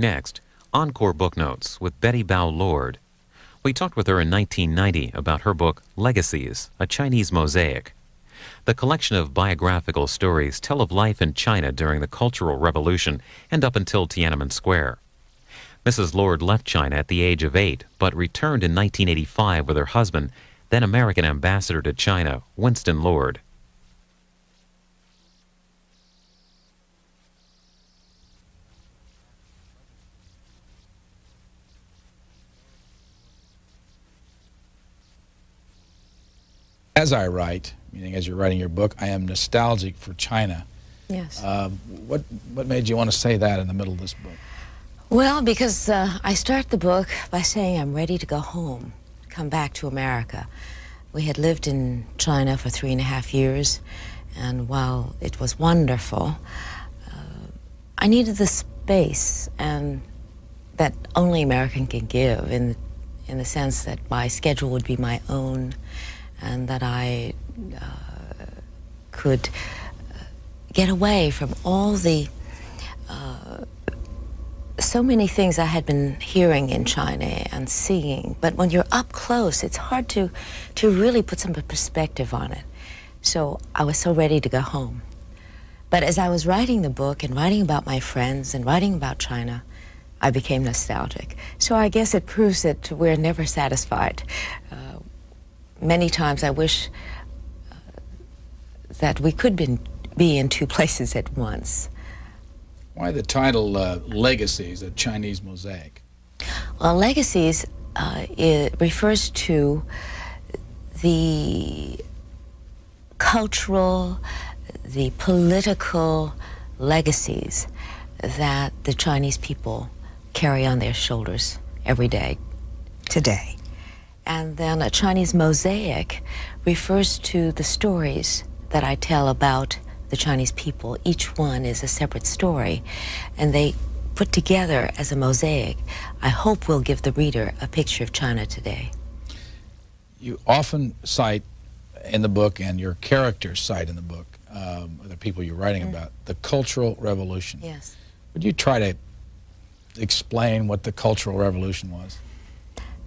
Next, Encore Book Notes with Bette Bao Lord. We talked with her in 1990 about her book Legacies, a Chinese Mosaic. The collection of biographical stories tell of life in China during the Cultural Revolution and up until Tiananmen Square. Mrs. Lord left China at the age of eight, but returned in 1985 with her husband, then American ambassador to China, Winston Lord. As I write, meaning as you're writing your book, I am nostalgic for China. Yes. Uh, what, what made you want to say that in the middle of this book? Well, because uh, I start the book by saying I'm ready to go home, come back to America. We had lived in China for three and a half years, and while it was wonderful, uh, I needed the space and that only American can give in, in the sense that my schedule would be my own and that I uh, could uh, get away from all the uh, so many things I had been hearing in China and seeing, but when you're up close, it's hard to, to really put some perspective on it. So I was so ready to go home. But as I was writing the book and writing about my friends and writing about China, I became nostalgic. So I guess it proves that we're never satisfied. Uh, many times I wish uh, that we could be, be in two places at once. Why the title uh, Legacies, a Chinese Mosaic? Well, Legacies uh, it refers to the cultural, the political legacies that the Chinese people carry on their shoulders every day, today. And then a Chinese mosaic refers to the stories that I tell about the Chinese people. Each one is a separate story, and they put together as a mosaic, I hope will give the reader a picture of China today. You often cite in the book, and your characters cite in the book, um, the people you're writing mm. about, the Cultural Revolution. Yes. Would you try to explain what the Cultural Revolution was?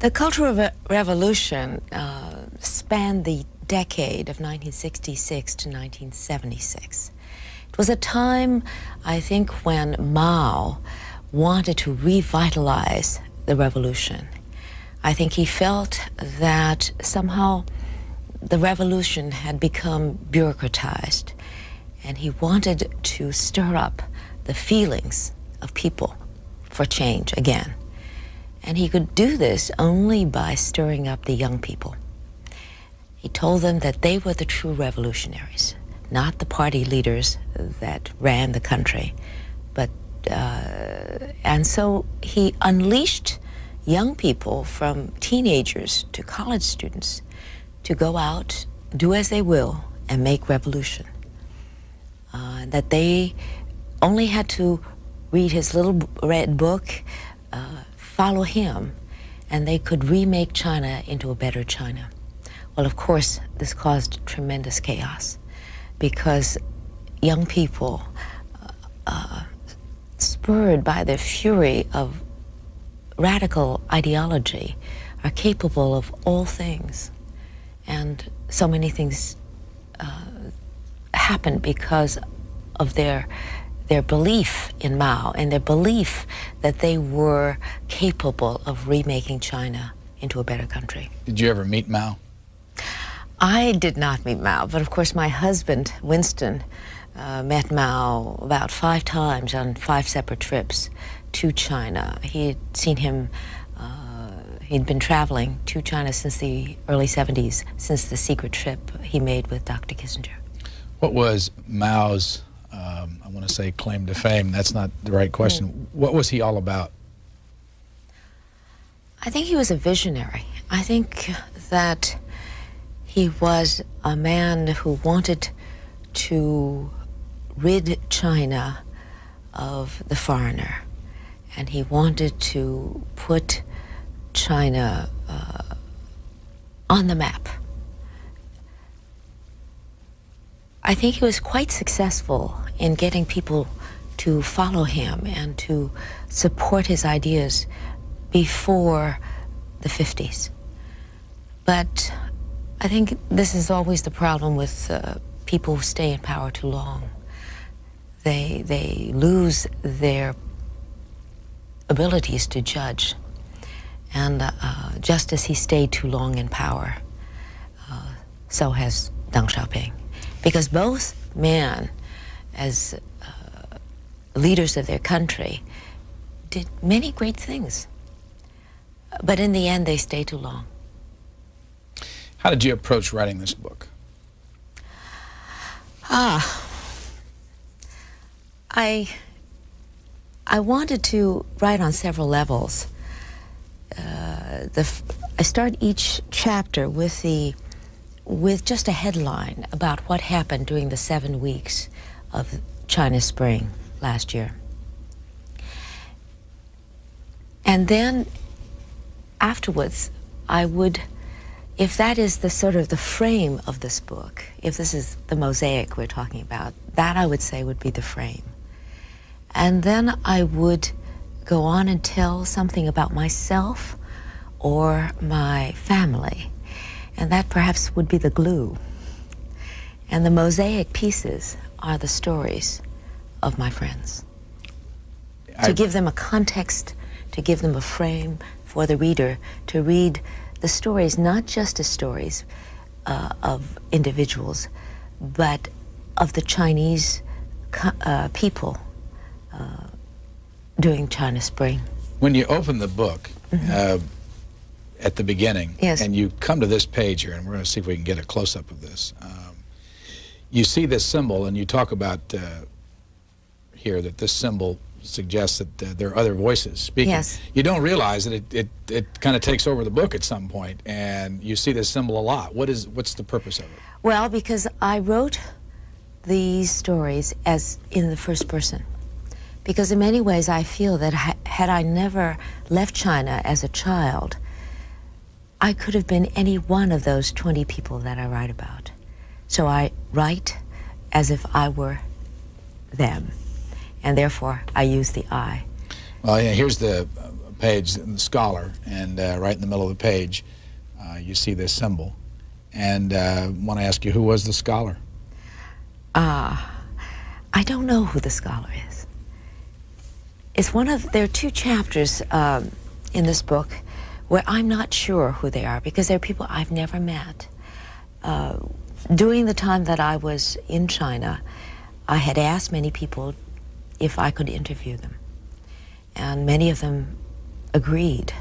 The Cultural Re Revolution uh, spanned the decade of 1966 to 1976. It was a time, I think, when Mao wanted to revitalize the revolution. I think he felt that somehow the revolution had become bureaucratized, and he wanted to stir up the feelings of people for change again. And he could do this only by stirring up the young people. He told them that they were the true revolutionaries, not the party leaders that ran the country. But, uh, and so he unleashed young people from teenagers to college students to go out, do as they will, and make revolution. Uh, that they only had to read his little red book, uh, follow him, and they could remake China into a better China. Well, of course, this caused tremendous chaos because young people, uh, uh, spurred by the fury of radical ideology, are capable of all things. And so many things uh, happen because of their their belief in Mao and their belief that they were capable of remaking China into a better country. Did you ever meet Mao? I did not meet Mao, but of course my husband, Winston, uh, met Mao about five times on five separate trips to China. He had seen him, uh, he'd been traveling to China since the early 70s, since the secret trip he made with Dr. Kissinger. What was Mao's, um, I want to say claim to fame, that's not the right question. Mm. What was he all about? I think he was a visionary. I think that he was a man who wanted to rid China of the foreigner, and he wanted to put China uh, on the map. I think he was quite successful in getting people to follow him and to support his ideas before the 50s. But I think this is always the problem with uh, people who stay in power too long. They, they lose their abilities to judge. And uh, just as he stayed too long in power, uh, so has Deng Xiaoping. Because both men, as uh, leaders of their country, did many great things. But in the end, they stay too long. How did you approach writing this book? Ah, I I wanted to write on several levels. Uh, the I start each chapter with the with just a headline about what happened during the seven weeks of China Spring last year. And then afterwards, I would, if that is the sort of the frame of this book, if this is the mosaic we're talking about, that I would say would be the frame. And then I would go on and tell something about myself or my family. And that perhaps would be the glue. And the mosaic pieces are the stories of my friends. I- to give them a context, to give them a frame for the reader to read the stories, not just as stories uh, of individuals, but of the Chinese uh, people uh, during China Spring. When you open the book uh, at the beginning. Yes. and you come to this page here, and we're going to see if we can get a close up of this. Um, you see this symbol, and you talk about uh, here that this symbol suggests that uh, there are other voices speaking. Yes. You don't realize that it, it, it kind of takes over the book at some point, and you see this symbol a lot. What is what's the purpose of it? Well, because I wrote these stories as in the first person. Because in many ways, I feel that ha- had I never left China as a child, I could have been any one of those 20 people that I write about. So I write as if I were them, and therefore I use the I. Well, yeah, here's the uh, page, the scholar, and uh, right in the middle of the page, uh, you see this symbol. And uh, want to ask you, who was the scholar? Ah, I don't know who the scholar is. It's one of there are two chapters um, in this book where I'm not sure who they are because they're people I've never met. During the time that I was in China, I had asked many people if I could interview them, and many of them agreed.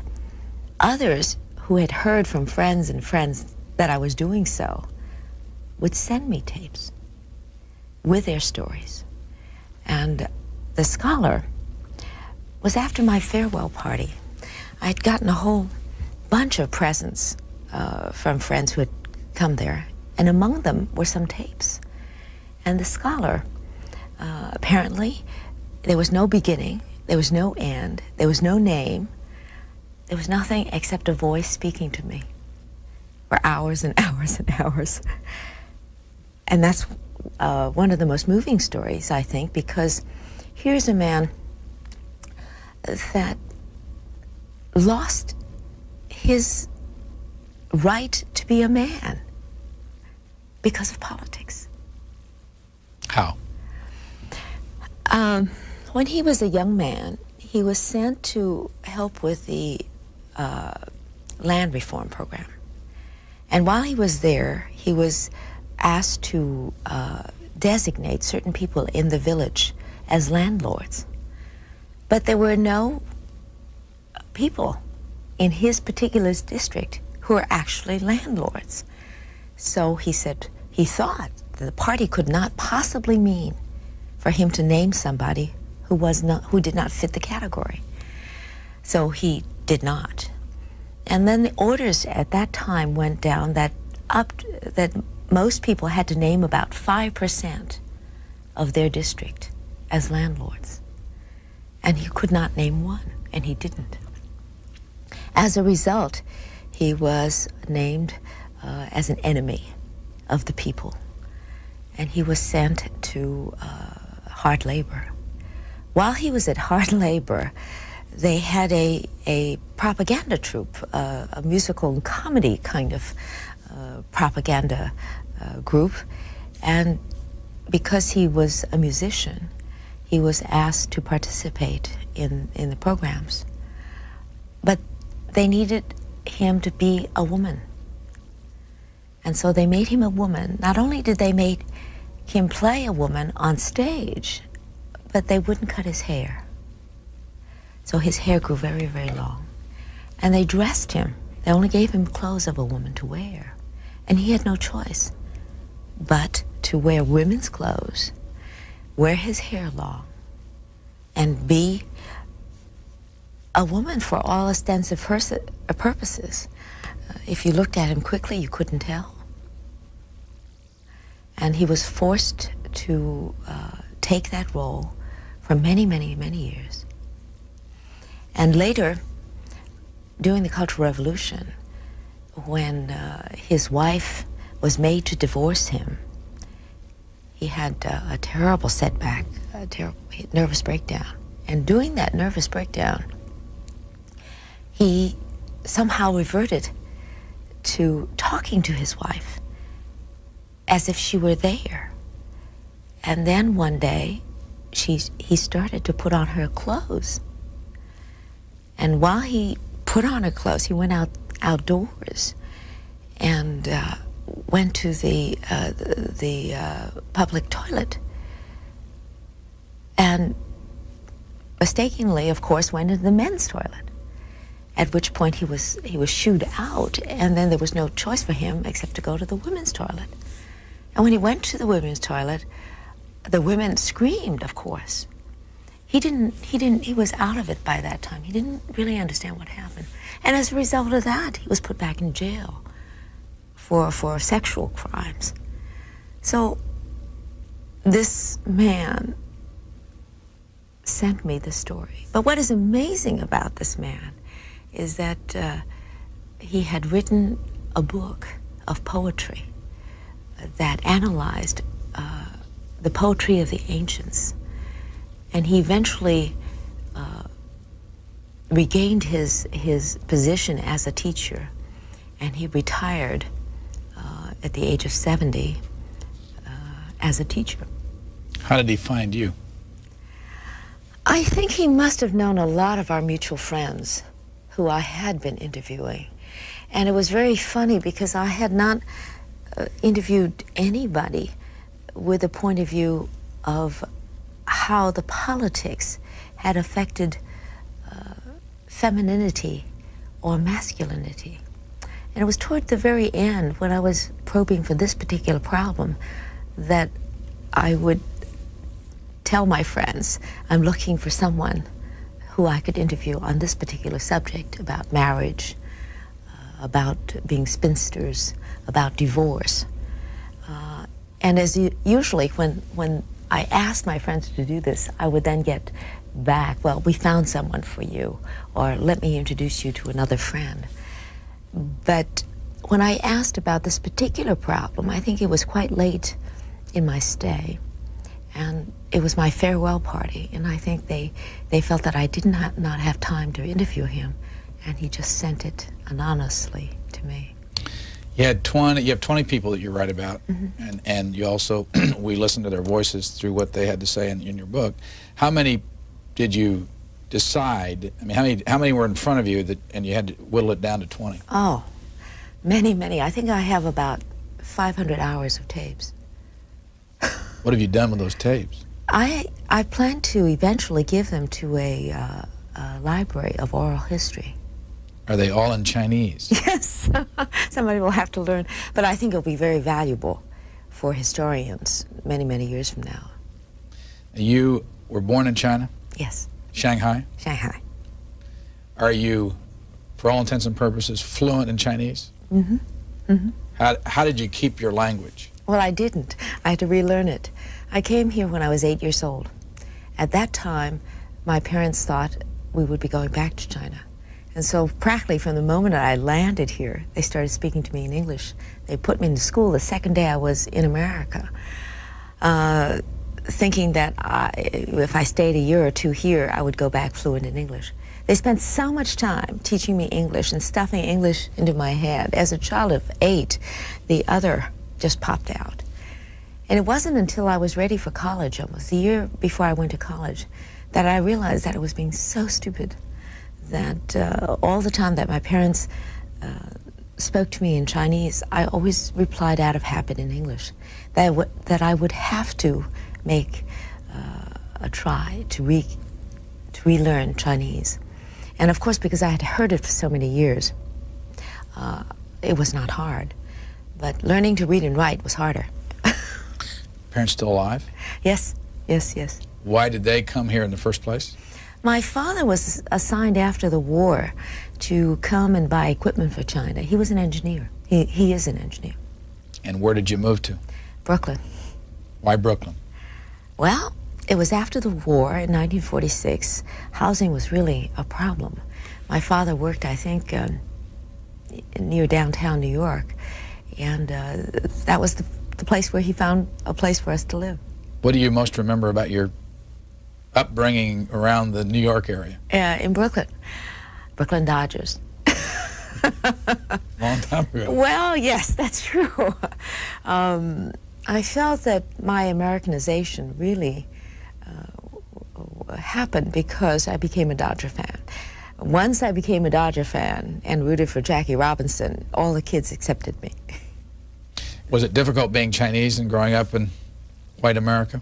Others who had heard from friends and friends that I was doing so would send me tapes with their stories. And the scholar was after my farewell party. I had gotten a whole bunch of presents uh, from friends who had come there, and among them were some tapes. And the scholar, uh, apparently, there was no beginning, there was no end, there was no name, there was nothing except a voice speaking to me for hours and hours and hours. And that's uh, one of the most moving stories, I think, because here's a man that lost his right to be a man because of politics. How? Um, when he was a young man, he was sent to help with the uh, land reform program. And while he was there, he was asked to uh, designate certain people in the village as landlords. But there were no people in his particular district who were actually landlords. So he said he thought that the party could not possibly mean for him to name somebody who was not who did not fit the category. So he did not. And then the orders at that time went down that up that most people had to name about 5% of their district as landlords. And he could not name one, and he didn't. As a result, he was named uh, as an enemy of the people, and he was sent to uh, hard labor. while he was at hard labor, they had a, a propaganda troupe, uh, a musical and comedy kind of uh, propaganda uh, group. And because he was a musician, he was asked to participate in, in the programs. But they needed him to be a woman. And so they made him a woman. Not only did they make him play a woman on stage, but they wouldn't cut his hair. So his hair grew very, very long. And they dressed him. They only gave him clothes of a woman to wear. And he had no choice but to wear women's clothes, wear his hair long, and be a woman for all ostensive purposes. If you looked at him quickly, you couldn't tell. And he was forced to uh, take that role for many, many, many years. And later, during the Cultural Revolution, when uh, his wife was made to divorce him, he had uh, a terrible setback, a terrible nervous breakdown. And during that nervous breakdown, he somehow reverted to talking to his wife as if she were there. And then one day, she, he started to put on her clothes. And while he put on her clothes, he went out outdoors and uh, went to the uh, the, the uh, public toilet, and mistakenly, of course, went into the men's toilet. At which point he was he was shooed out, and then there was no choice for him except to go to the women's toilet. And when he went to the women's toilet, the women screamed, of course. He didn't, he didn't, he was out of it by that time. He didn't really understand what happened. And as a result of that, he was put back in jail for, for sexual crimes. So this man sent me the story. But what is amazing about this man is that uh, he had written a book of poetry that analyzed uh, the poetry of the ancients. And he eventually uh, regained his, his position as a teacher, and he retired uh, at the age of 70 uh, as a teacher. How did he find you? I think he must have known a lot of our mutual friends who I had been interviewing. And it was very funny because I had not uh, interviewed anybody with a point of view of how the politics had affected uh, femininity or masculinity. And it was toward the very end when I was probing for this particular problem that I would tell my friends I'm looking for someone who I could interview on this particular subject about marriage, uh, about being spinsters, about divorce. Uh, and as usually when, when I asked my friends to do this, I would then get back, well, we found someone for you, or let me introduce you to another friend. But when I asked about this particular problem, I think it was quite late in my stay. And it was my farewell party, and I think they, they felt that I did not, not have time to interview him, and he just sent it anonymously to me. You had 20, you have 20 people that you write about, mm -hmm. and, and you also, we listened to their voices through what they had to say in, in your book. How many did you decide, I mean, how many, how many were in front of you that, and you had to whittle it down to 20? Oh, many, many. I think I have about 500 hours of tapes. what have you done with those tapes? I, I plan to eventually give them to a, uh, a library of oral history. Are they all in Chinese? Yes. Somebody will have to learn. But I think it'll be very valuable for historians many, many years from now. You were born in China? Yes. Shanghai? Shanghai. Are you, for all intents and purposes, fluent in Chinese? Mm-hmm. Mm-hmm. How, how did you keep your language? Well, I didn't. I had to relearn it. I came here when I was eight years old. At that time, my parents thought we would be going back to China. And so, practically from the moment I landed here, they started speaking to me in English. They put me into school the second day I was in America. Uh, thinking that I, if I stayed a year or two here, I would go back fluent in English. They spent so much time teaching me English and stuffing English into my head. As a child of eight, the other just popped out. And it wasn't until I was ready for college, almost a year before I went to college, that I realized that I was being so stupid. That uh, all the time that my parents uh, spoke to me in Chinese, I always replied out of habit in English. That, w- that I would have to make uh, a try to, re- to relearn Chinese. And of course, because I had heard it for so many years, uh, it was not hard. But learning to read and write was harder. Parents still alive? Yes, yes, yes. Why did they come here in the first place? My father was assigned after the war to come and buy equipment for China. He was an engineer. He, he is an engineer. And where did you move to? Brooklyn. Why Brooklyn? Well, it was after the war in 1946. Housing was really a problem. My father worked, I think, um, near downtown New York, and uh, that was the, the place where he found a place for us to live. What do you most remember about your upbringing around the New York area? Uh, in Brooklyn, Brooklyn Dodgers. Long time ago. Well, yes, that's true. Um, I felt that my Americanization really uh, happened because I became a Dodger fan. Once I became a Dodger fan and rooted for Jackie Robinson, all the kids accepted me. Was it difficult being Chinese and growing up in white America?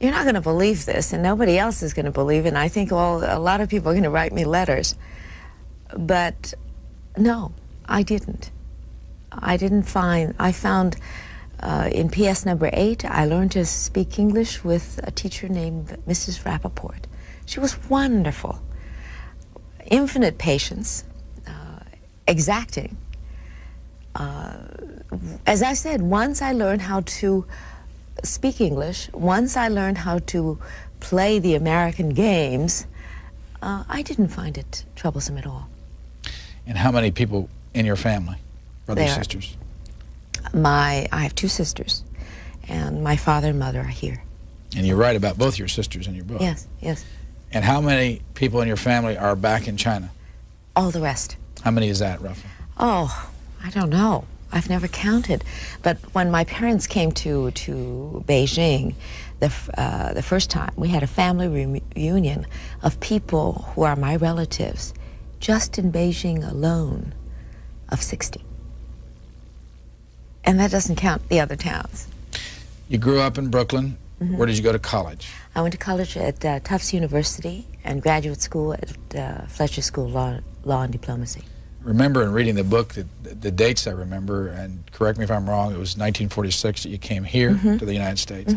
You're not going to believe this, and nobody else is going to believe it. And I think all, a lot of people are going to write me letters. But no, I didn't. I didn't find, I found uh, in PS number eight, I learned to speak English with a teacher named Mrs. Rappaport. She was wonderful, infinite patience, uh, exacting. Uh, as I said, once I learned how to speak English, once I learned how to play the American games, uh, I didn't find it troublesome at all. And how many people in your family, brothers, There. sisters? My, I have two sisters, and my father and mother are here. And you write about both your sisters in your book. Yes, yes. And how many people in your family are back in China? All the rest. How many is that, roughly? Oh, I don't know. I've never counted. But when my parents came to, to Beijing the, uh, the first time, we had a family reunion of people who are my relatives, just in Beijing alone, of 60. And that doesn't count the other towns. You grew up in Brooklyn. Mm-hmm. Where did you go to college? I went to college at uh, Tufts University and graduate school at uh, Fletcher School of Law, Law and Diplomacy. Remember in reading the book, the, the dates I remember, and correct me if I'm wrong, it was 1946 that you came here Mm-hmm. to the United States.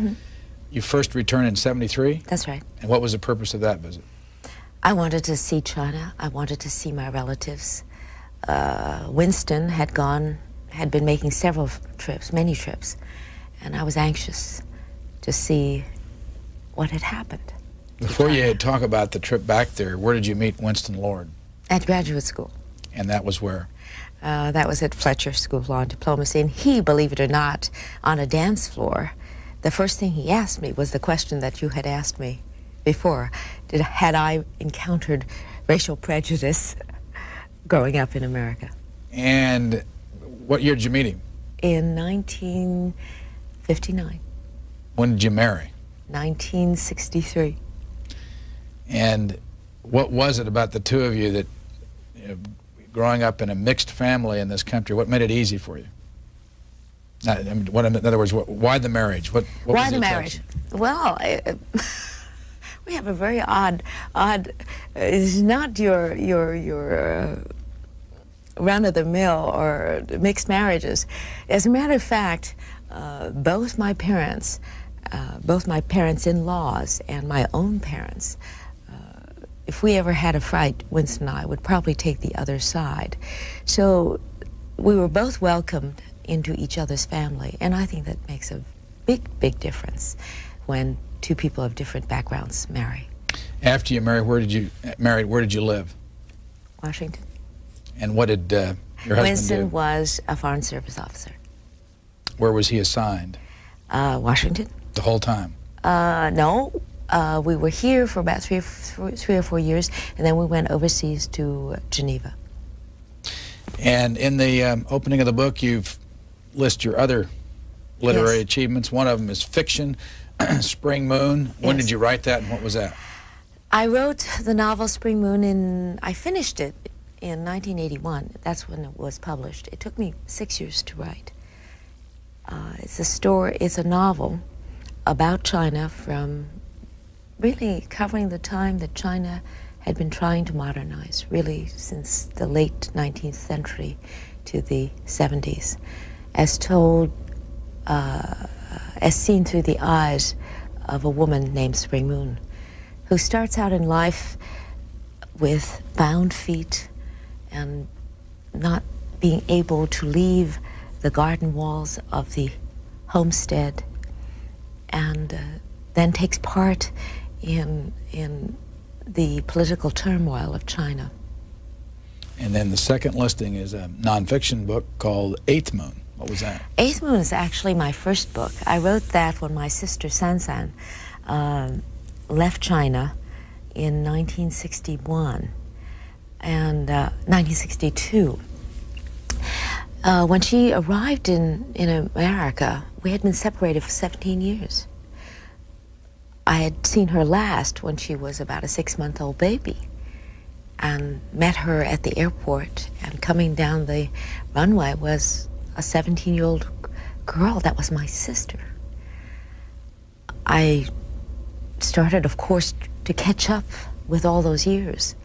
You first returned in 73, That's right. and what was the purpose of that visit? I wanted to see China. I wanted to see my relatives. Uh, Winston had gone, had been making several trips, many trips, and I was anxious to see what had happened Before you talk about the trip back there, where did you meet Winston Lord? at graduate school. And that was where? Uh, that was at Fletcher School of Law and Diplomacy. And he, believe it or not, on a dance floor, the first thing he asked me was the question that you had asked me before. Did, had I encountered racial prejudice growing up in America? And what year did you meet him? In 1959, When did you marry? 1963. And what was it about the two of you that, you know, growing up in a mixed family in this country, what made it easy for you? I mean, what, in other words, what, why the marriage? What, what Why was the attraction? marriage? Well, I- we have a very odd, odd. It's not your your your uh, run of the mill or mixed marriages. As a matter of fact, uh, both my parents, uh, both my parents-in-laws and my own parents. If we ever had a fight, Winston and I would probably take the other side. So we were both welcomed into each other's family, and I think that makes a big, big difference when two people of different backgrounds marry. After you married, where did you married? Where did you live? Washington. And what did uh, your husband Winston do? was a Foreign Service officer. Where was he assigned? Uh, Washington. The whole time? Uh, no. Uh, we were here for about three, three or four years, and then we went overseas to Geneva. And in the um, opening of the book, you've list your other literary Yes. achievements. One of them is fiction, Spring Moon. When Yes. did you write that, and what was that? I wrote the novel Spring Moon in, I finished it in 1981. That's when it was published. It took me six years to write. Uh, it's a story, it's a novel about China from really covering the time that China had been trying to modernize, really since the late 19th century to the 70s, as told, uh, as seen through the eyes of a woman named Spring Moon, who starts out in life with bound feet and not being able to leave the garden walls of the homestead and uh, then takes part in, in the political turmoil of China. And then the second listing is a nonfiction book called Eighth Moon. What was that? Eighth Moon is actually my first book. I wrote that when my sister Sansan um, left China in 1961 and uh, 1962. Uh, when she arrived in, in America, we had been separated for 17 years. I had seen her last when she was about a six month old baby and met her at the airport. And coming down the runway was a 17 year old girl that was my sister. I started, of course, to catch up with all those years.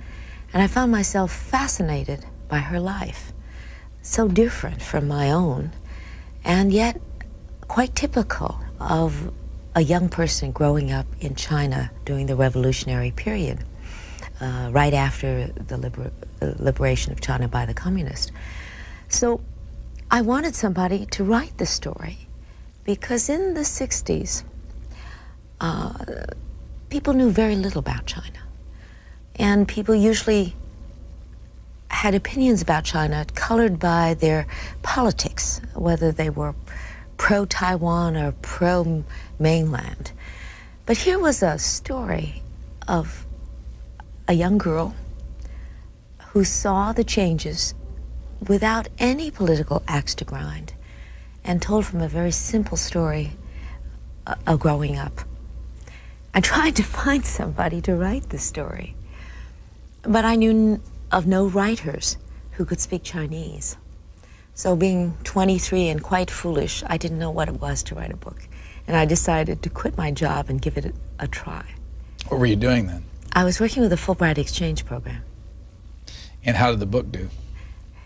And I found myself fascinated by her life, so different from my own, and yet quite typical of a young person growing up in China during the revolutionary period, uh, right after the liber- uh, liberation of China by the communists. So I wanted somebody to write the story because in the 60s, uh, people knew very little about China. And people usually had opinions about China colored by their politics, whether they were pro Taiwan or pro mainland. But here was a story of a young girl who saw the changes without any political axe to grind and told from a very simple story uh, of growing up. I tried to find somebody to write the story, but I knew of no writers who could speak Chinese. So, being 23 and quite foolish, I didn't know what it was to write a book. And I decided to quit my job and give it a, try. What were you doing then? I was working with the Fulbright Exchange Program. And how did the book do?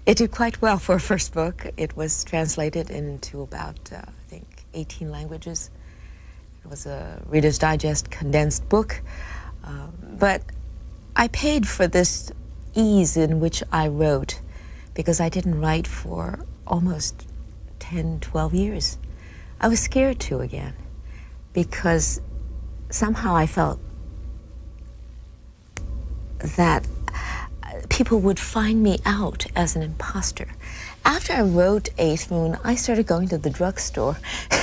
It did quite well for a first book. It was translated into about, uh, I think, 18 languages. It was a Reader's Digest condensed book. Um, but I paid for this ease in which I wrote because I didn't write for almost 10, 12 years. I was scared to again because somehow I felt that uh, people would find me out as an imposter. After I wrote Eighth Moon, I started going to the drugstore,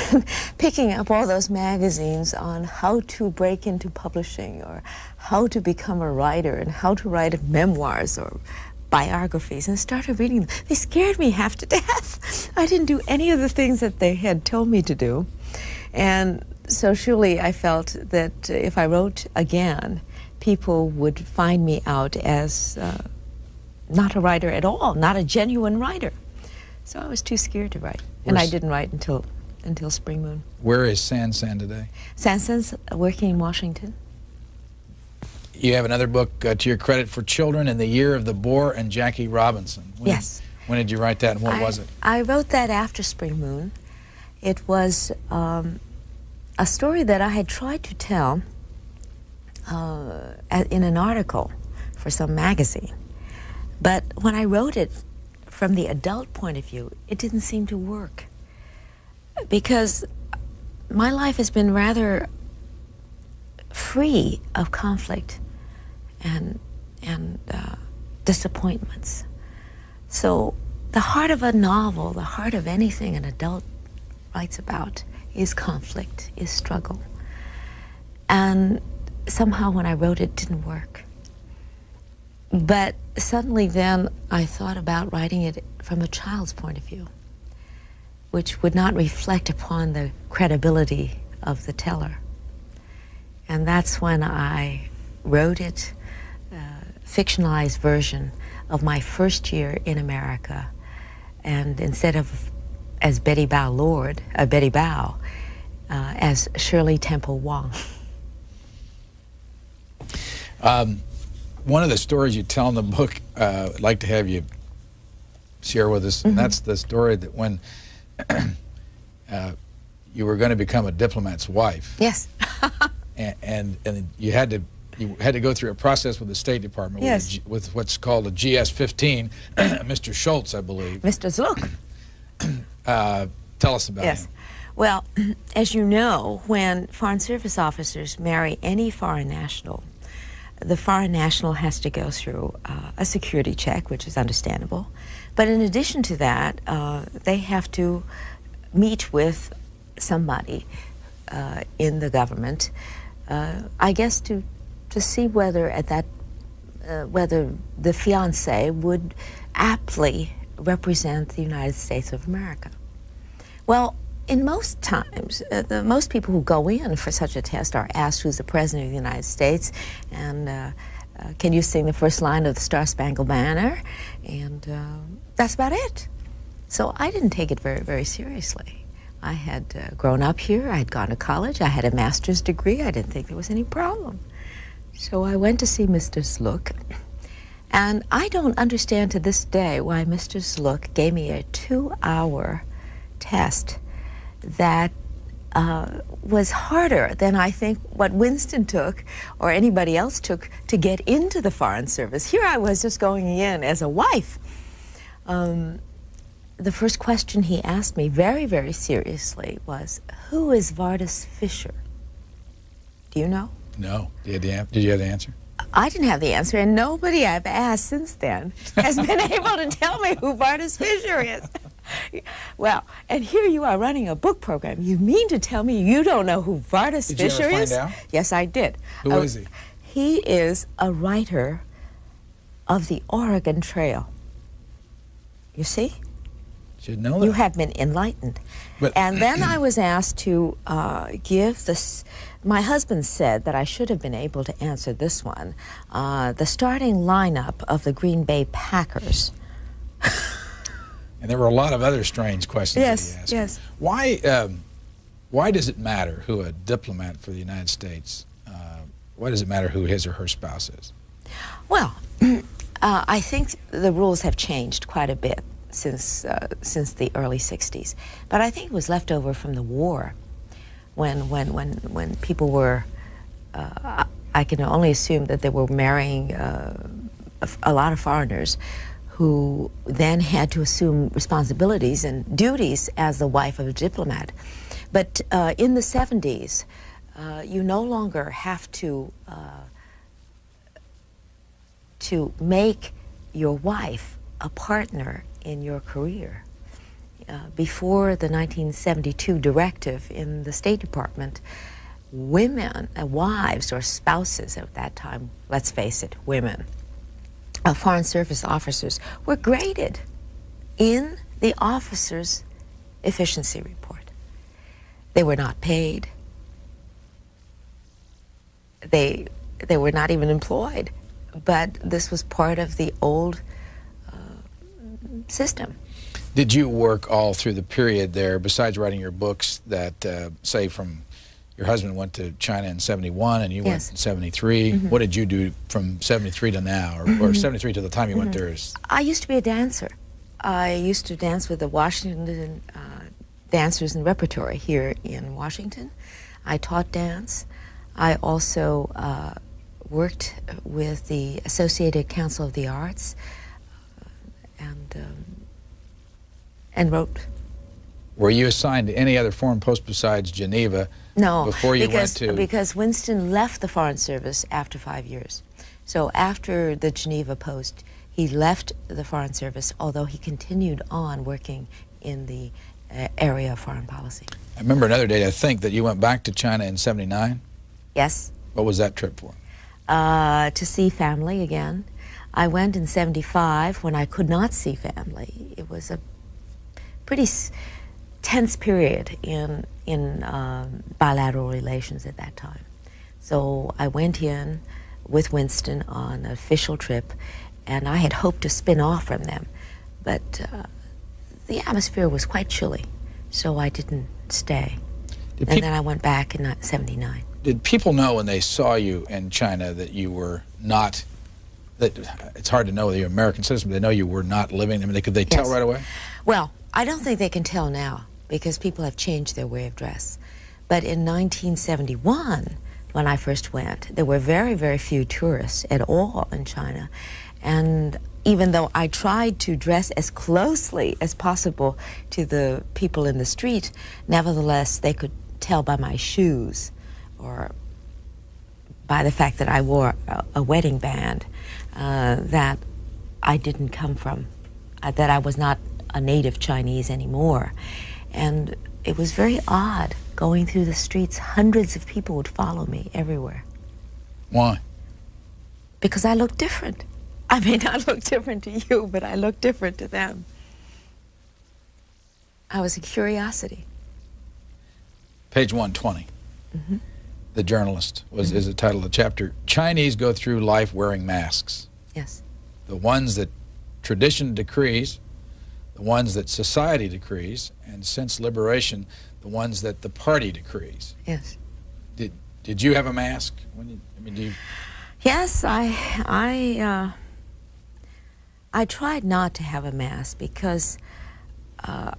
picking up all those magazines on how to break into publishing or how to become a writer and how to write memoirs or biographies and started reading them. They scared me half to death. I didn't do any of the things that they had told me to do. And so surely I felt that if I wrote again, people would find me out as uh, not a writer at all, not a genuine writer. So I was too scared to write, and I didn't write until until Spring Moon. Where is Sansan today? Sansan's working in Washington. You have another book uh, to your credit for children in the year of the boar and Jackie Robinson. When Yes. When did you write that and what I, was it? I wrote that after Spring Moon. It was um, a story that I had tried to tell uh, in an article for some magazine. But when I wrote it from the adult point of view, it didn't seem to work. Because my life has been rather free of conflict and, and uh, disappointments. So, the heart of a novel, the heart of anything an adult writes about is conflict, is struggle. And somehow when I wrote it, it didn't work. But suddenly then I thought about writing it from a child's point of view, which would not reflect upon the credibility of the teller. And that's when I wrote it, fictionalized version of my first year in America. And instead of as Bette Bao Lord, uh, Bette Bao, uh, as Shirley Temple Wong. Um, one of the stories you tell in the book, uh, I'd like to have you share with us, mm -hmm. and mm-hmm. that's the story that when uh, you were going to become a diplomat's wife. Yes. and, and, and you had to you had to go through a process with the State Department yes. with, with what's called a GS-15, Mr. Schultz, I believe. Mr. Zlook. Uh, tell us about yes. him. Well, as you know, when Foreign Service officers marry any foreign national, the foreign national has to go through uh, a security check, which is understandable. But in addition to that, uh, they have to meet with somebody uh, in the government, uh, I guess to to see whether at that uh, whether the fiance would aptly represent the United States of America. Well, in most times, uh, the, most people who go in for such a test are asked who's the President of the United States and uh, uh, can you sing the first line of the Star Spangled Banner? And uh, that's about it. So I didn't take it very, very seriously. I had uh, grown up here, I had gone to college, I had a master's degree, I didn't think there was any problem. So I went to see Mr. Zlook, and I don't understand to this day why Mr. Zlook gave me a two hour test that uh, was harder than I think what Winston took or anybody else took to get into the Foreign Service. Here I was just going in as a wife. Um, the first question he asked me very, very seriously was, Who is Vardis Fisher? Do you know? No. Did you have, did you have the answer? I didn't have the answer, and nobody I've asked since then has been able to tell me who Vardis Fisher is. well, and here you are running a book program. You mean to tell me you don't know who Vardis did Fisher you ever is? Find out? Yes, I did. Who uh, is he? He is a writer of the Oregon Trail. You see? Should know that. You have been enlightened. But and then I was asked to uh, give this. My husband said that I should have been able to answer this one. Uh, the starting lineup of the Green Bay Packers. and there were a lot of other strange questions. Yes, yes. Why? Um, why does it matter who a diplomat for the United States? Uh, why does it matter who his or her spouse is? Well, uh, I think the rules have changed quite a bit since, uh, since the early 60s. But I think it was left over from the war when, when, when, when people were, uh, I can only assume that they were marrying uh, a, lot of foreigners who then had to assume responsibilities and duties as the wife of a diplomat. But uh, in the 70s, uh, you no longer have to uh, to make your wife a partner in your career. Uh, before the 1972 directive in the State Department, women, uh, wives or spouses at that time, let's face it, women, uh, Foreign Service officers were graded in the officer's efficiency report. They were not paid. They, they were not even employed. But this was part of the old system. Did you work all through the period there, besides writing your books, that uh, say from your husband went to China in 71 and you yes. went in 73. Mm -hmm. What did you do from 73 to now, or, mm -hmm. or 73 to the time you mm -hmm. went mm-hmm. there? Is... I used to be a dancer. I used to dance with the Washington uh, Dancers and Repertory here in Washington. I taught dance. I also uh, worked with the Associated Council of the Arts and um, and wrote. Were you assigned to any other foreign post besides Geneva? No, before you because, went to because Winston left the Foreign Service after five years. So after the Geneva post, he left the Foreign Service, although he continued on working in the uh, area of foreign policy. I remember another date, I think, that you went back to China in 79. Yes. What was that trip for? Uh, to see family again. I went in 75 when I could not see family. It was a pretty tense period in, in um, bilateral relations at that time. So I went in with Winston on an official trip, and I had hoped to spin off from them. But uh, the atmosphere was quite chilly, so I didn't stay. Did and then I went back in 79. Did people know when they saw you in China that you were not that it's hard to know whether you're an American citizen, but they know you were not living. I mean, they, could they tell right away? Well, I don't think they can tell now because people have changed their way of dress. But in 1971, when I first went, there were very, very few tourists at all in China. And even though I tried to dress as closely as possible to the people in the street, nevertheless, they could tell by my shoes or by the fact that I wore a, a wedding band uh, that I didn't come from, uh, that I was not a native Chinese anymore. And it was very odd going through the streets. Hundreds of people would follow me everywhere. Why? Because I looked different. I may not look different to you, but I look different to them. I was a curiosity. Page 120. Mm-hmm. The Journalist was mm-hmm. is the title of the chapter. Chinese go through life wearing masks. Yes. The ones that tradition decrees, the ones that society decrees, and since liberation, the ones that the party decrees. Yes. Did did you have a mask? When you, I mean, do you? Yes, I I uh, I tried not to have a mask because uh,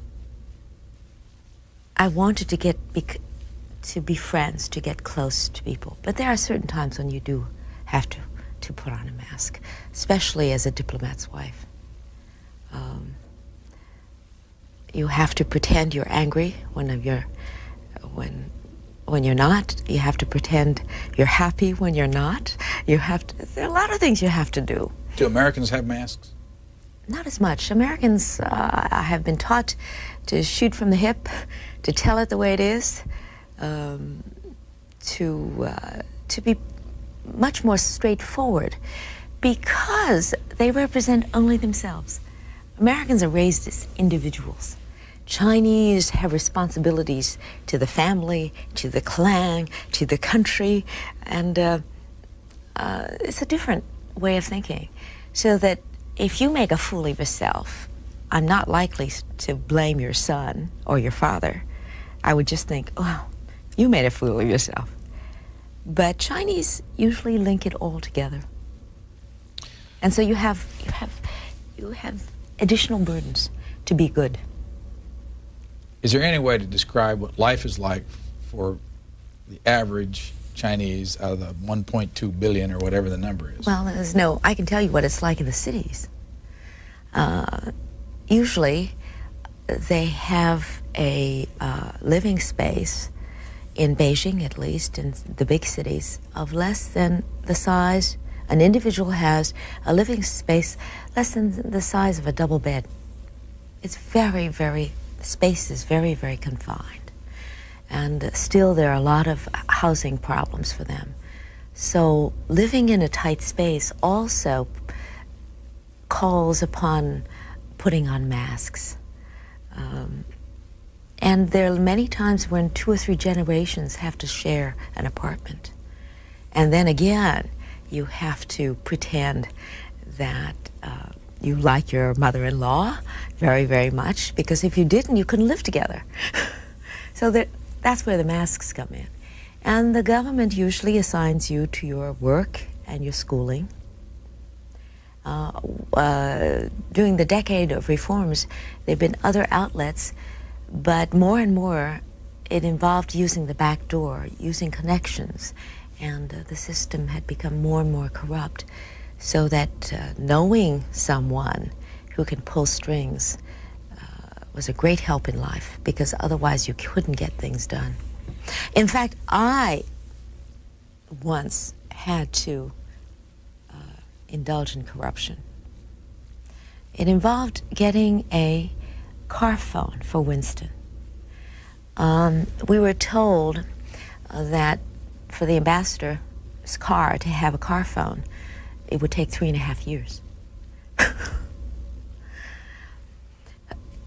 I wanted to get to be friends, to get close to people. But there are certain times when you do have to, to put on a mask, especially as a diplomat's wife. Um, you have to pretend you're angry when you're when when you're not. You have to pretend you're happy when you're not. You have to. There are a lot of things you have to do. Do Americans have masks? Not as much. Americans uh, have been taught to shoot from the hip, to tell it the way it is um, to, uh, to be much more straightforward because they represent only themselves. Americans are raised as individuals. Chinese have responsibilities to the family, to the clan, to the country, and uh, uh, it's a different way of thinking. So that if you make a fool of yourself, I'm not likely to blame your son or your father. I would just think, oh, you made a fool of yourself. But Chinese usually link it all together. And so you have, you have, you have additional burdens to be good. Is there any way to describe what life is like for the average Chinese out of the 1.2 billion or whatever the number is? Well, there's no, I can tell you what it's like in the cities. Uh, usually, they have a uh, living space in Beijing at least, in the big cities, of less than the size an individual has a living space less than the size of a double bed. It's very, very, space is very, very confined. And still, there are a lot of housing problems for them. So, living in a tight space also calls upon putting on masks. Um, and there are many times when two or three generations have to share an apartment. And then again, you have to pretend that uh, you like your mother in law very, very much, because if you didn't, you couldn't live together. so that, that's where the masks come in. And the government usually assigns you to your work and your schooling. Uh, uh, during the decade of reforms, there have been other outlets but more and more, it involved using the back door, using connections, and uh, the system had become more and more corrupt. So that uh, knowing someone who can pull strings uh, was a great help in life because otherwise you couldn't get things done. In fact, I once had to uh, indulge in corruption. It involved getting a car phone for Winston. um, we were told uh, that for the ambassador's car to have a car phone, it would take three and a half years.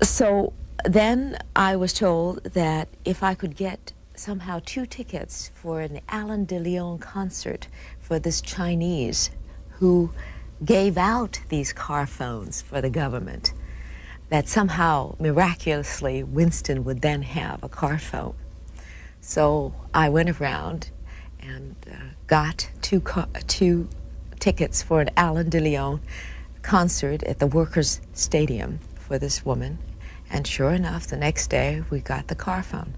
so then I was told that if I could get somehow two tickets for an Alan de Lyon concert for this Chinese who gave out these car phones for the government, that somehow miraculously Winston would then have a car phone. So I went around and uh, got two, two tickets for an Alain de Lyon concert at the Workers' Stadium for this woman. And sure enough, the next day we got the car phone.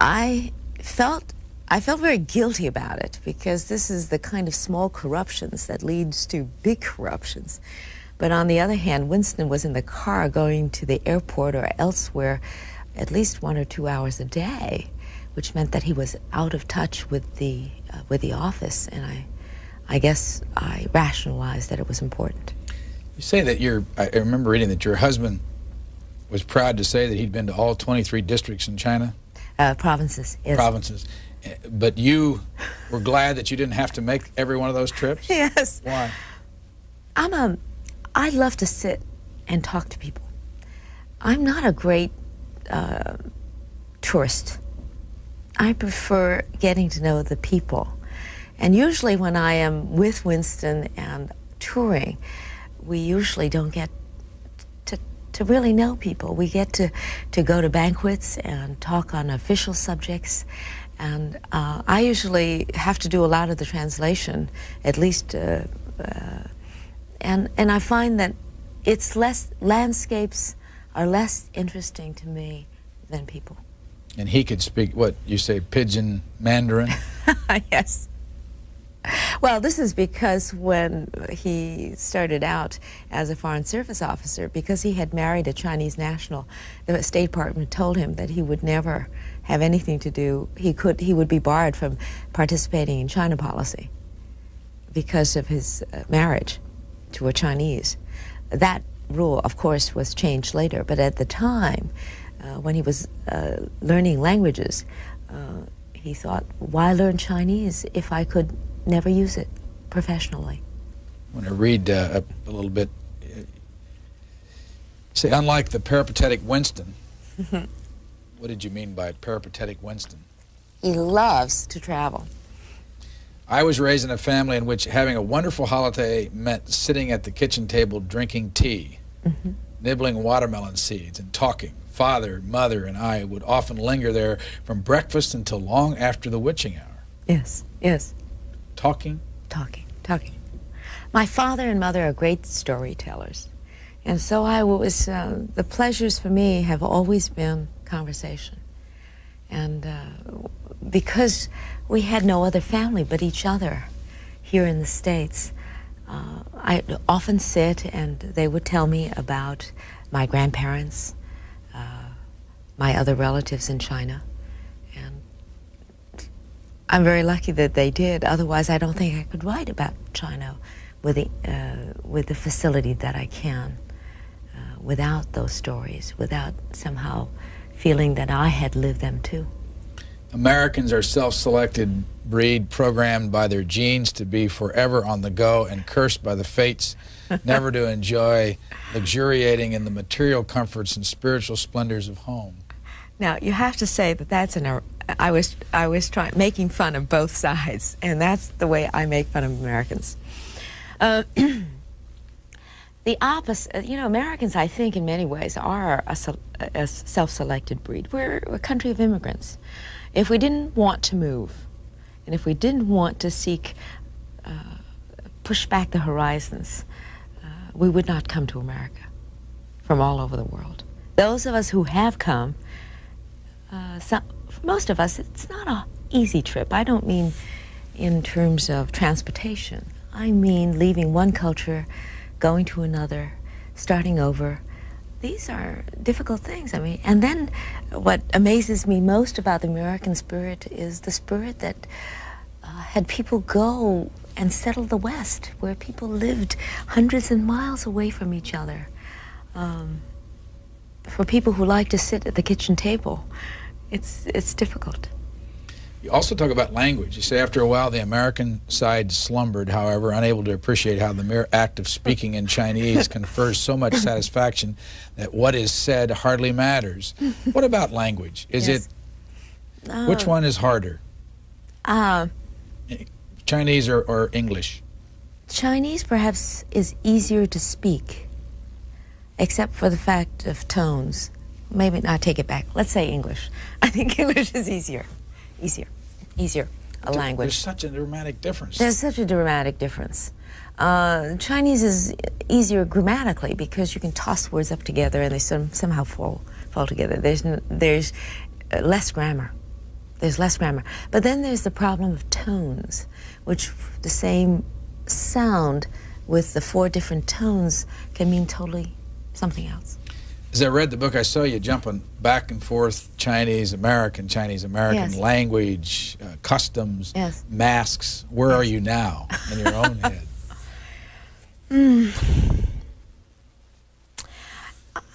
I felt I felt very guilty about it because this is the kind of small corruptions that leads to big corruptions. But on the other hand, Winston was in the car going to the airport or elsewhere at least one or two hours a day, which meant that he was out of touch with the uh, with the office, and I, I guess I rationalized that it was important. You say that your I remember reading that your husband was proud to say that he'd been to all 23 districts in China. Uh, provinces. Yes. Provinces. But you were glad that you didn't have to make every one of those trips? Yes. Why? I'm a, I love to sit and talk to people. I'm not a great uh, tourist. I prefer getting to know the people. And usually when I am with Winston and touring, we usually don't get to, to really know people. We get to, to go to banquets and talk on official subjects. And uh, I usually have to do a lot of the translation, at least. Uh, uh, and, and I find that it's less, landscapes are less interesting to me than people. And he could speak, what, you say, pidgin Mandarin? yes. Well, this is because when he started out as a Foreign Service officer, because he had married a Chinese national, the State Department told him that he would never have anything to do, he, could, he would be barred from participating in China policy because of his uh, marriage to a Chinese. That rule, of course, was changed later, but at the time, uh, when he was uh, learning languages, uh, he thought, why learn Chinese if I could never use it professionally. When I read uh, a, a, little bit, say, unlike the peripatetic Winston, what did you mean by peripatetic Winston? He loves to travel. I was raised in a family in which having a wonderful holiday meant sitting at the kitchen table drinking tea, mm -hmm. nibbling watermelon seeds, and talking. Father, mother, and I would often linger there from breakfast until long after the witching hour. Yes, yes. Talking? Talking, talking. My father and mother are great storytellers. And so I was, uh, the pleasures for me have always been conversation. And uh, because we had no other family but each other here in the States, uh, I often sit and they would tell me about my grandparents, uh, my other relatives in China. I'm very lucky that they did. Otherwise, I don't think I could write about China with the, uh, with the facility that I can uh, without those stories, without somehow feeling that I had lived them too. Americans are self-selected breed programmed by their genes to be forever on the go and cursed by the fates never to enjoy luxuriating in the material comforts and spiritual splendors of home. Now, you have to say that that's an I was I was trying making fun of both sides, and that's the way I make fun of Americans. Uh, the opposite, you know, Americans, I think, in many ways, are a, a self-selected breed. We're a country of immigrants. If we didn't want to move, and if we didn't want to seek, uh, push back the horizons, uh, we would not come to America from all over the world. Those of us who have come, uh, some, most of us, it's not an easy trip. I don't mean in terms of transportation. I mean leaving one culture, going to another, starting over. These are difficult things. I mean, and then what amazes me most about the American spirit is the spirit that uh, had people go and settle the West, where people lived hundreds of miles away from each other. Um, for people who like to sit at the kitchen table, it's it's difficult. You also talk about language. You say after a while the American side slumbered, however, unable to appreciate how the mere act of speaking in Chinese confers so much satisfaction that what is said hardly matters. What about language? Is Yes. it which one is harder? Uh, Chinese or, or English? Chinese perhaps is easier to speak, except for the fact of tones. Maybe I take it back. Let's say English. I think English is easier, easier, easier a language. There's such a dramatic difference. There's such a dramatic difference. Uh, Chinese is easier grammatically because you can toss words up together and they some, somehow fall fall together. There's n- there's uh, less grammar. There's less grammar. But then there's the problem of tones, which the same sound with the four different tones can mean totally something else. As I read the book, I saw you jumping back and forth Chinese, American, Chinese, American, Yes. language, uh, customs, Yes. masks. Where are you now in your own head?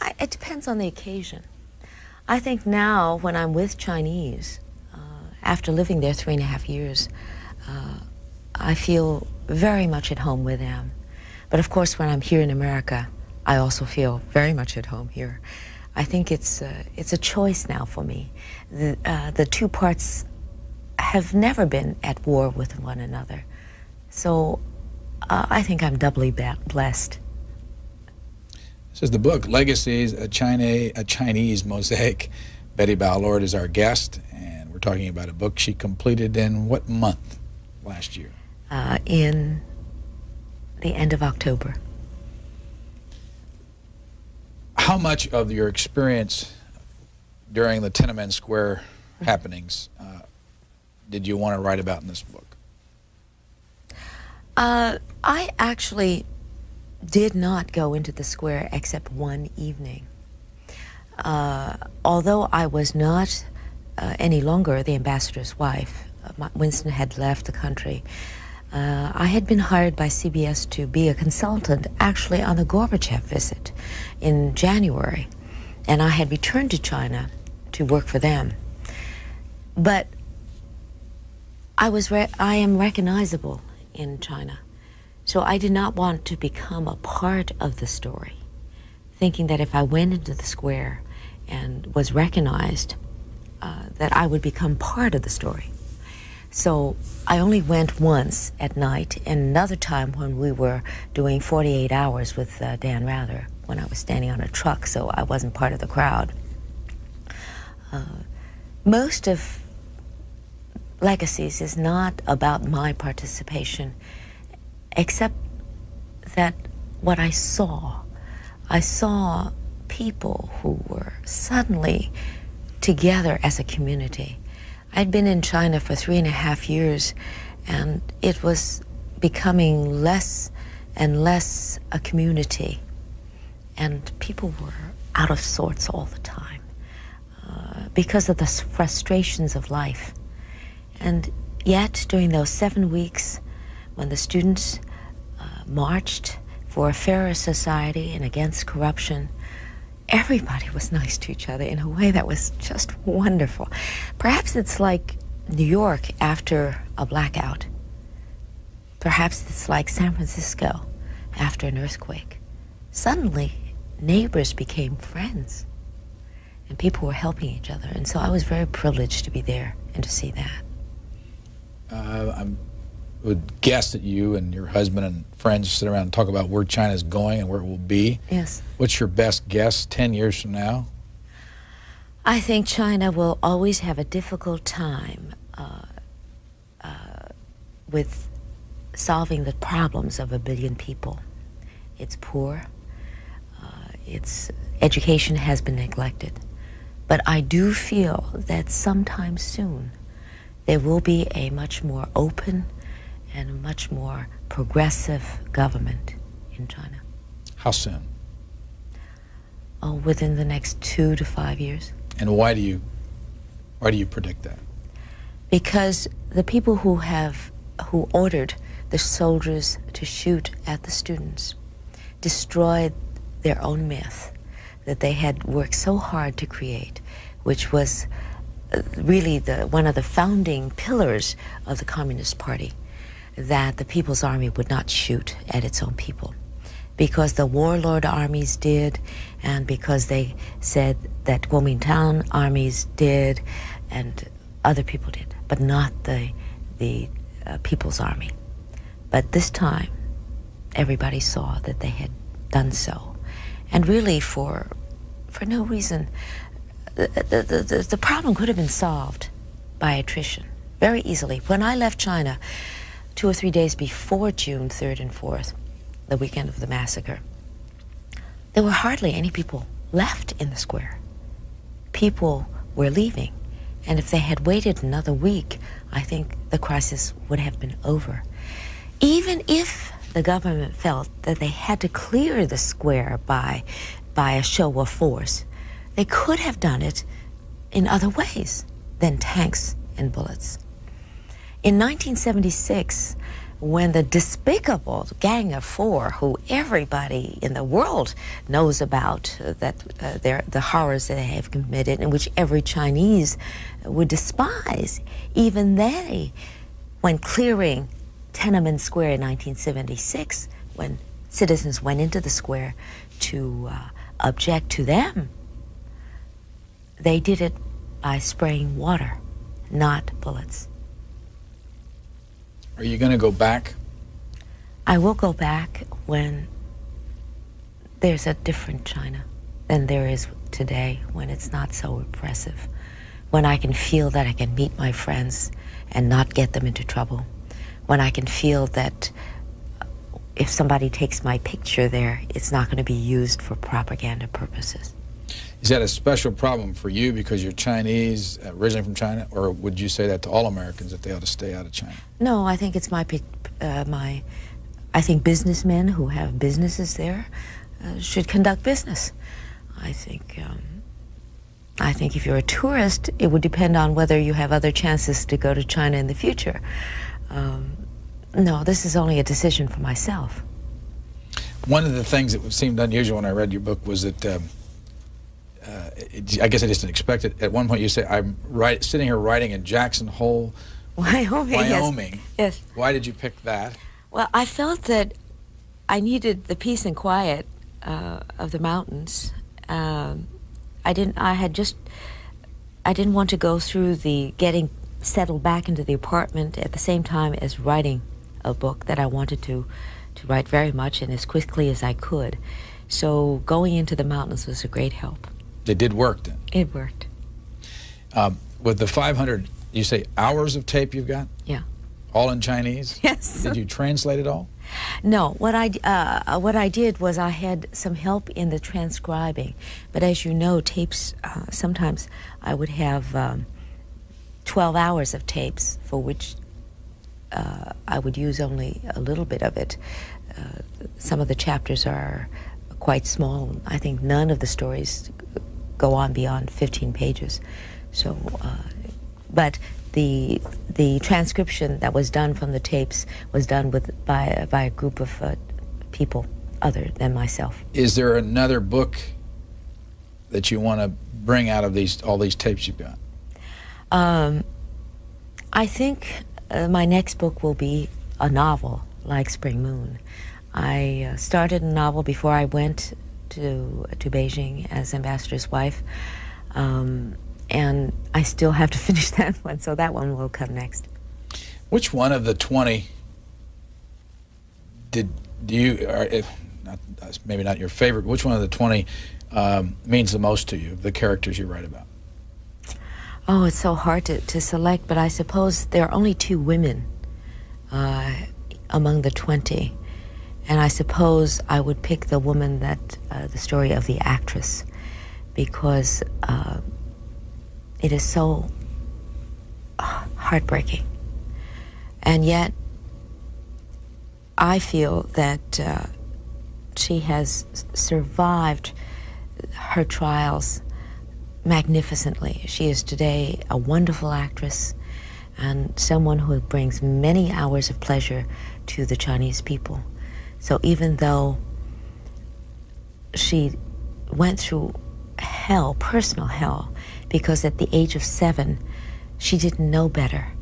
I, it depends on the occasion. I think now, when I'm with Chinese, uh, after living there three and a half years, uh, I feel very much at home with them. But of course, when I'm here in America, I also feel very much at home here. I think it's uh, it's a choice now for me. The uh, the two parts have never been at war with one another, so uh, I think I'm doubly blessed. This is the book, Legacies, a, China, a Chinese Mosaic. Bette Bao Lord is our guest, and we're talking about a book she completed in what month last year? uh, in the end of October. How much of your experience during the Tiananmen Square happenings uh, did you want to write about in this book? Uh, I actually did not go into the square except one evening. Uh, although I was not uh, any longer the ambassador's wife, uh, Winston had left the country. Uh, I had been hired by CBS to be a consultant actually on the Gorbachev visit in January, and I had returned to China to work for them. But I was I am recognizable in China. So I did not want to become a part of the story, thinking that if I went into the square and was recognized, uh, that I would become part of the story. So I only went once at night, and another time when we were doing 48 hours with uh, Dan Rather, when I was standing on a truck, so I wasn't part of the crowd. Uh, most of Legacies is not about my participation, except that what I saw, I saw people who were suddenly together as a community. I'd been in China for three and a half years, and it was becoming less and less a community, and people were out of sorts all the time uh, because of the frustrations of life. And yet, during those seven weeks, when the students uh, marched for a fairer society and against corruption, everybody was nice to each other in a way that was just wonderful. Perhaps it's like New York after a blackout. Perhaps it's like San Francisco after an earthquake. Suddenly, neighbors became friends, and people were helping each other. And so I was very privileged to be there and to see that. Uh, would guess that you and your husband and friends sit around and talk about where China's going and where it will be. Yes. What's your best guess 10 years from now? I think China will always have a difficult time uh, uh, with solving the problems of a billion people. It's poor. Uh, its education has been neglected. But I do feel that sometime soon there will be a much more open and a much more progressive government in China. How soon? Oh, within the next two to five years. And why do you why do you predict that? because the people who have who ordered the soldiers to shoot at the students destroyed their own myth that they had worked so hard to create which was uh, really the, one of the founding pillars of the Communist Party that the People's Army would not shoot at its own people because the warlord armies did and because they said that Kuomintang armies did and other people did, but not the, the uh, People's Army. But this time, everybody saw that they had done so. And really, for, for no reason, the, the, the, the problem could have been solved by attrition very easily. When I left China, two or three days before June 3rd and 4th, the weekend of the massacre, there were hardly any people left in the square. People were leaving. And if they had waited another week, I think the crisis would have been over. Even if the government felt that they had to clear the square by, by a show of force, they could have done it in other ways than tanks and bullets. In 1976, when the despicable Gang of Four, who everybody in the world knows about, uh, that uh, the horrors that they have committed, and which every Chinese would despise, even they, when clearing Tiananmen Square in 1976, when citizens went into the square to uh, object to them, they did it by spraying water, not bullets. Are you going to go back? I will go back when there's a different China than there is today, when it's not so repressive, when I can feel that I can meet my friends and not get them into trouble, when I can feel that if somebody takes my picture there, it's not going to be used for propaganda purposes. Is that a special problem for you because you're Chinese, originally from China, or would you say that to all Americans that they ought to stay out of China? No, I think it's my uh, my. I think businessmen who have businesses there uh, should conduct business. I think. Um, I think if you're a tourist, it would depend on whether you have other chances to go to China in the future. Um, no, this is only a decision for myself. One of the things that seemed unusual when I read your book was that. Um, uh, I guess I just didn't expect it. At one point, you say, "I'm right, sitting here writing in Jackson Hole, Wyoming." Wyoming. Yes. Why did you pick that? Well, I felt that I needed the peace and quiet uh, of the mountains. Um, I didn't. I had just. I didn't want to go through the getting settled back into the apartment at the same time as writing a book that I wanted to to write very much and as quickly as I could. So going into the mountains was a great help. It did work then? It worked. Um, with the 500, you say hours of tape you've got? Yeah. All in Chinese? Yes. Did you translate it all? No. What I, uh, what I did was I had some help in the transcribing. But as you know, tapes, uh, sometimes I would have um, 12 hours of tapes for which uh, I would use only a little bit of it. Uh, some of the chapters are quite small. I think none of the stories go on beyond 15 pages. So, uh, but the the transcription that was done from the tapes was done with by by a group of uh, people other than myself. Is there another book that you want to bring out of these all these tapes you've got? Um, I think uh, my next book will be a novel like Spring Moon. I uh, started a novel before I went to to Beijing as ambassador's wife, um, and I still have to finish that one. So that one will come next. Which one of the twenty did do you? Or if not, maybe not your favorite. Which one of the twenty um, means the most to you? The characters you write about. Oh, it's so hard to, to select, but I suppose there are only two women uh, among the 20. And I suppose I would pick the woman that, uh, the story of the actress, because uh, it is so heartbreaking. And yet, I feel that uh, she has survived her trials magnificently. She is today a wonderful actress and someone who brings many hours of pleasure to the Chinese people. So even though she went through hell, personal hell, because at the age of seven, she didn't know better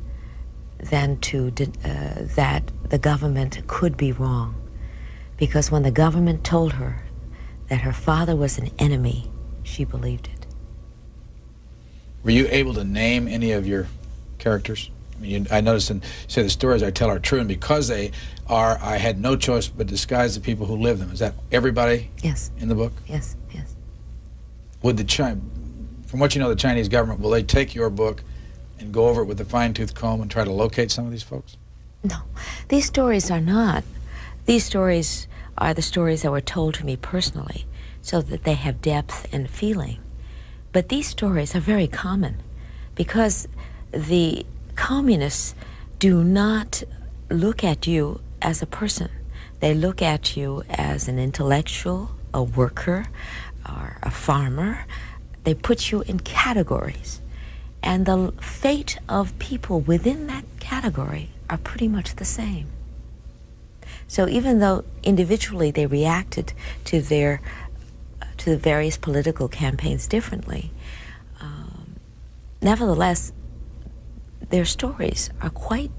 than to uh, that the government could be wrong. Because when the government told her that her father was an enemy, she believed it. Were you able to name any of your characters? I mean, you, I noticed in say the stories I tell are true, and because they are, I had no choice but disguise the people who live them. Is that everybody? Yes. In the book? Yes. Yes. Would the China, from what you know, the Chinese government will they take your book and go over it with a fine tooth comb and try to locate some of these folks? No, these stories are not. These stories are the stories that were told to me personally, so that they have depth and feeling. But these stories are very common because the communists do not look at you as a person. They look at you as an intellectual, a worker, or a farmer. They put you in categories. And the fate of people within that category are pretty much the same. So even though individually they reacted to their to the various political campaigns differently, um, nevertheless, their stories are quite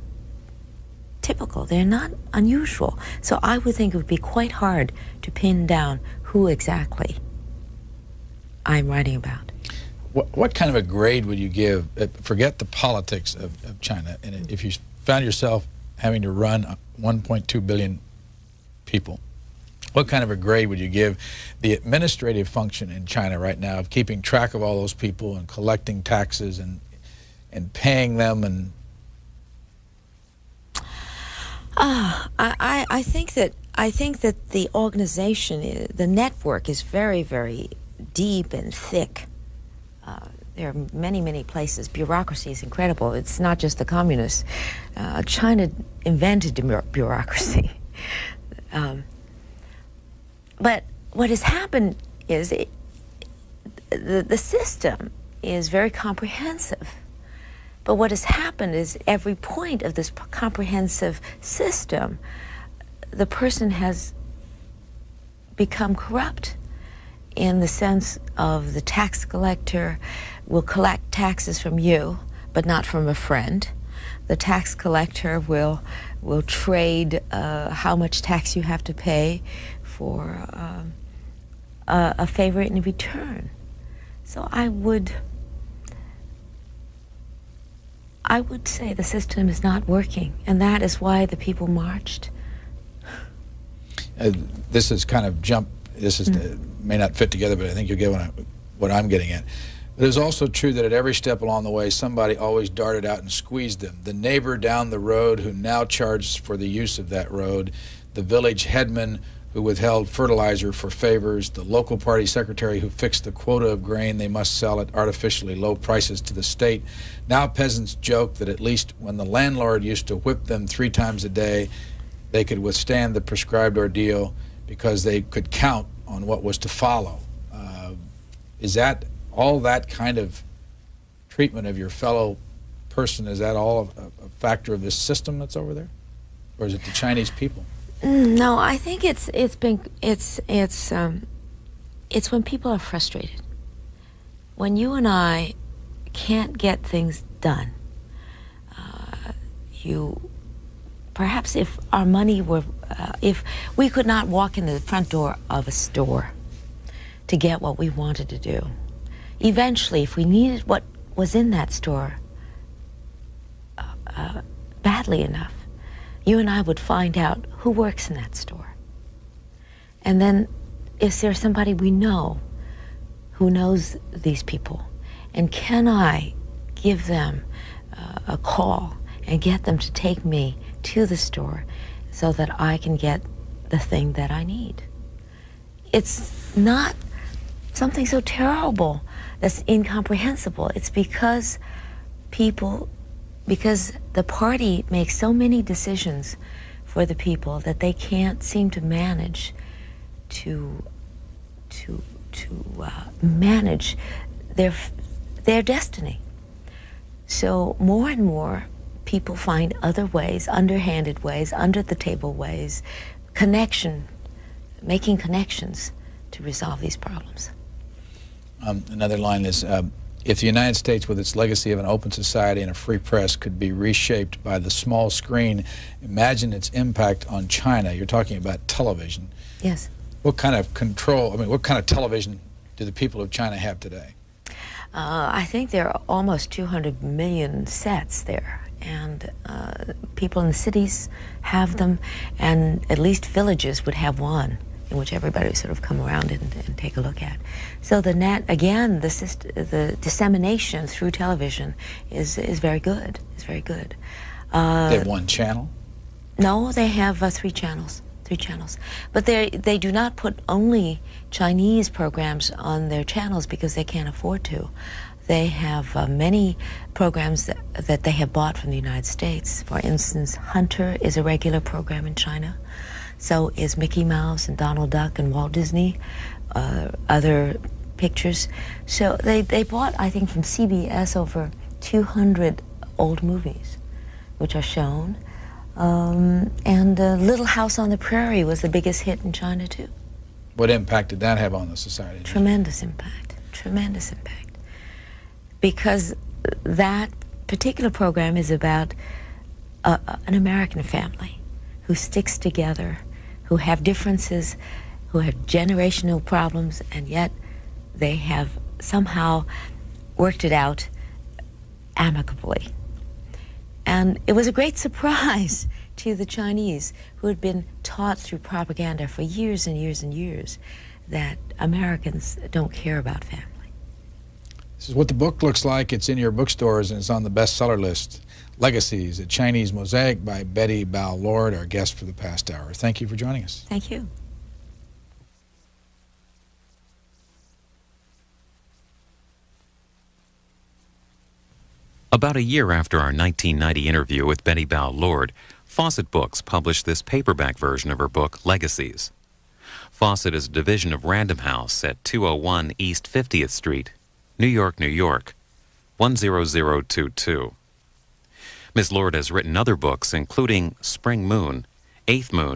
typical. They're not unusual. So I would think it would be quite hard to pin down who exactly I'm writing about. What, what kind of a grade would you give? Uh, forget the politics of, of China, and if you found yourself having to run 1.2 billion people, what kind of a grade would you give the administrative function in China right now of keeping track of all those people and collecting taxes and and paying them and uh, I, I think that I think that the organization, the network, is very, very deep and thick. Uh, there are many, many places. Bureaucracy is incredible. It's not just the communists. Uh, China invented bureaucracy. um, but what has happened is it, the, the system is very comprehensive. But what has happened is every point of this comprehensive system, the person has become corrupt in the sense of the tax collector will collect taxes from you, but not from a friend. The tax collector will will trade uh, how much tax you have to pay for uh, a, a favor in return. So I would I would say the system is not working, and that is why the people marched. Uh, this is kind of jump. This is mm. may not fit together, but I think you'll get what, I'm getting at. But It is also true that at every step along the way, somebody always darted out and squeezed them. The neighbor down the road who now charged for the use of that road, the village headman who withheld fertilizer for favors, the local party secretary who fixed the quota of grain they must sell at artificially low prices to the state. Now peasants joke that at least when the landlord used to whip them three times a day, they could withstand the prescribed ordeal because they could count on what was to follow. Uh, is that all that kind of treatment of your fellow person, is that all a, a factor of this system that's over there? Or is it the Chinese people? Mm, no, I think it's it's been it's it's um, it's when people are frustrated. When you and I can't get things done, uh, you perhaps if our money were uh, if we could not walk in the front door of a store to get what we wanted to do, eventually, if we needed what was in that store uh, uh badly enough you and I would find out who works in that store. And then, is there somebody we know who knows these people? And can I give them uh, a call and get them to take me to the store so that I can get the thing that I need? It's not something so terrible that's incomprehensible. It's because people because the party makes so many decisions for the people that they can't seem to manage to to to uh, manage their their destiny. So more and more people find other ways, underhanded ways, under the table ways, connection, making connections to resolve these problems. Um, another line is. Uh, if the United States, with its legacy of an open society and a free press, could be reshaped by the small screen, imagine its impact on China. You're talking about television. Yes. What kind of control, I mean, what kind of television do the people of China have today? Uh, I think there are almost 200 million sets there, and uh, people in the cities have them, and at least villages would have one which everybody sort of come around and, and take a look at. So the net, again, the, syst- the dissemination through television is, is very good, is very good. Uh, they have one channel? No, they have uh, three channels three channels. But they they do not put only Chinese programs on their channels because they can't afford to. They have uh, many programs that, that they have bought from the United States. For instance, Hunter is a regular program in China. So is Mickey Mouse and Donald Duck and Walt Disney, uh, other pictures. So they, they bought, I think, from CBS over 200 old movies, which are shown. Um, and uh, Little House on the Prairie was the biggest hit in China, too. What impact did that have on the society? Tremendous impact. Tremendous impact. Because that particular program is about a, an American family who sticks together, who have differences, who have generational problems, and yet they have somehow worked it out amicably. And it was a great surprise to the Chinese, who had been taught through propaganda for years and years and years that Americans don't care about family. This is what the book looks like. It's in your bookstores and it's on the bestseller list. Legacies, a Chinese Mosaic by Bette Bao Lord, our guest for the past hour. Thank you for joining us. Thank you. About a year after our 1990 interview with Bette Bao Lord, Fawcett Books published this paperback version of her book, Legacies. Fawcett is a division of Random House at 201 East 50th Street, New York, New York, 10022. Ms. Lord has written other books, including Spring Moon, Eighth Moon,